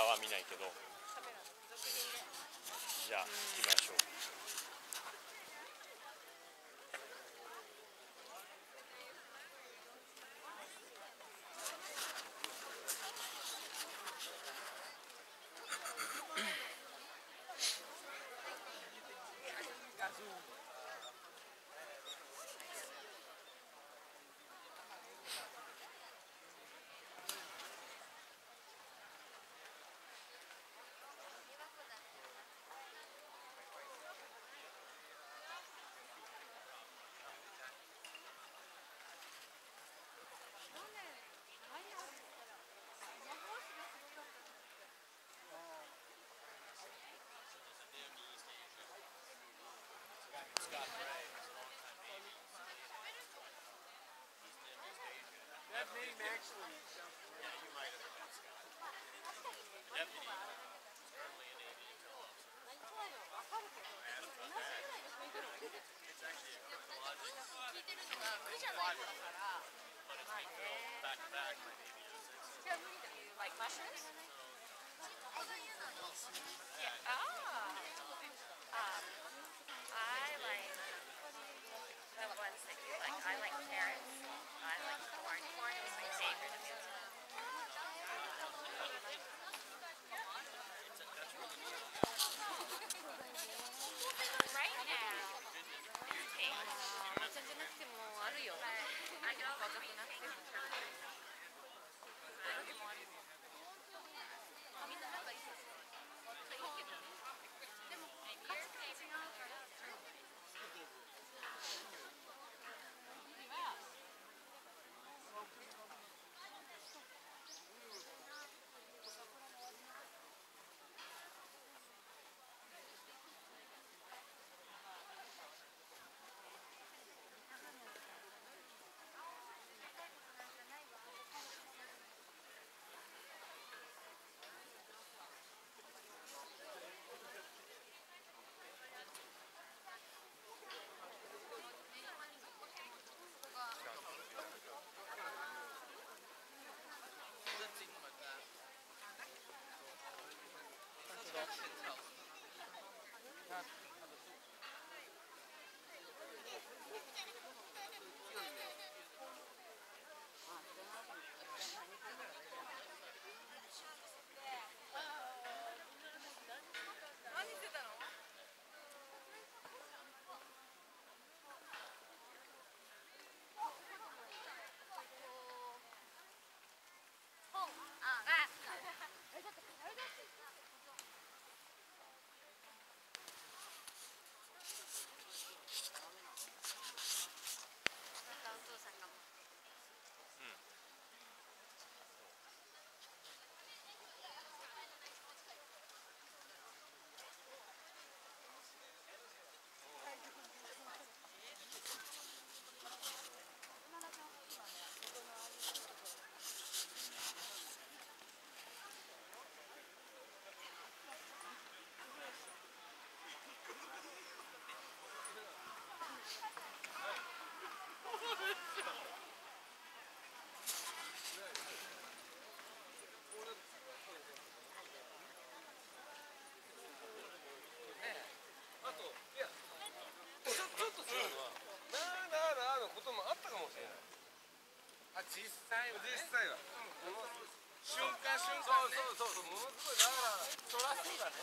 ラは見ないけど。じゃあ行きましょう。That name actually Yeah, you might have met Scott. Deputy. Currently a Navy intel officer. It's actually a. But back to back Navy like mushrooms? Yeah. Ah. Uh, Thank you. Cut. もあったかもしれないあ実際は、ね、実際は瞬間瞬間ねうそうそうものすごいだからそりゃそうだね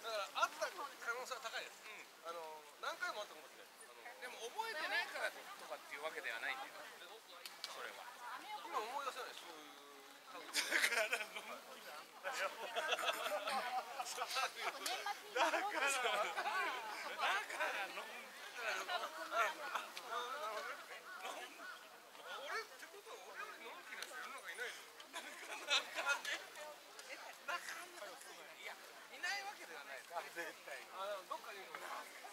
だからあった可能性は高いです、うんあの何回もあったかもしれないでも覚えてないからとかっていうわけではないんだよそれは今思い出せないそういうだからのんきなんだよだからだからのん俺ってことは俺よりのんきな人世の中いないでしょいやいないわけではないです絶対どっかにいるの？